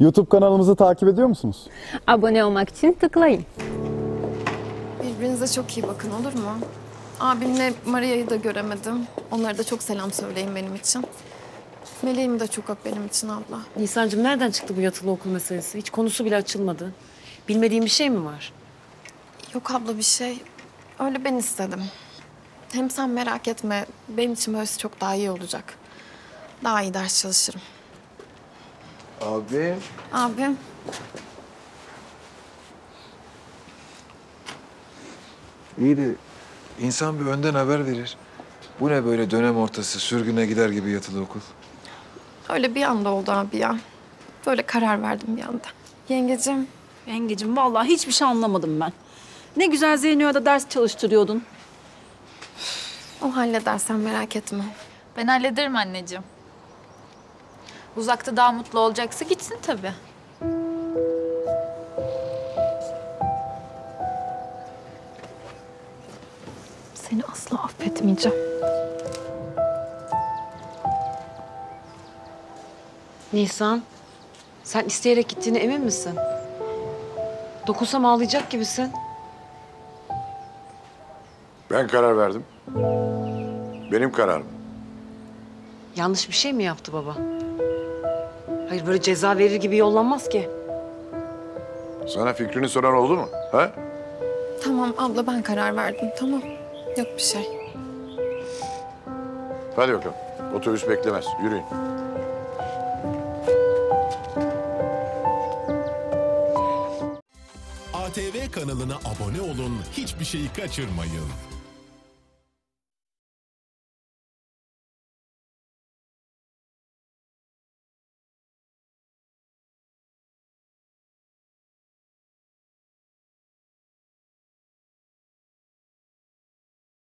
YouTube kanalımızı takip ediyor musunuz? Abone olmak için tıklayın. Birbirinize çok iyi bakın olur mu? Abimle Maria'yı da göremedim. Onlara da çok selam söyleyin benim için. Meleğim de çok öp benim için abla. Nisan'cığım nereden çıktı bu yatılı okul meselesi? Hiç konusu bile açılmadı. Bilmediğin bir şey mi var? Yok abla bir şey. Öyle ben istedim. Hem sen merak etme. Benim için böylesi çok daha iyi olacak. Daha iyi ders çalışırım. Abi. Abim. İyi de insan bir önden haber verir. Bu ne böyle dönem ortası sürgüne gider gibi yatılı okul? Öyle bir anda oldu abi ya. Böyle karar verdim bir anda. Yengecim. Yengecim vallahi hiçbir şey anlamadım ben. Ne güzel Zeyno'ya da ders çalıştırıyordun. O halleder sen merak etme. Ben hallederim anneciğim. Uzakta daha mutlu olacaksa gitsin tabii. Seni asla affetmeyeceğim. Nisan, sen isteyerek gittiğine emin misin? Dokunsam ağlayacak gibisin. Ben karar verdim. Benim kararım. Yanlış bir şey mi yaptı baba? Hayır böyle ceza verir gibi yollanmaz ki. Sana fikrini soran oldu mu? Ha? Tamam abla ben karar verdim tamam. Yok bir şey. Hadi bakalım. Otobüs beklemez. Yürüyün. ATV kanalına abone olun, hiçbir şeyi kaçırmayın.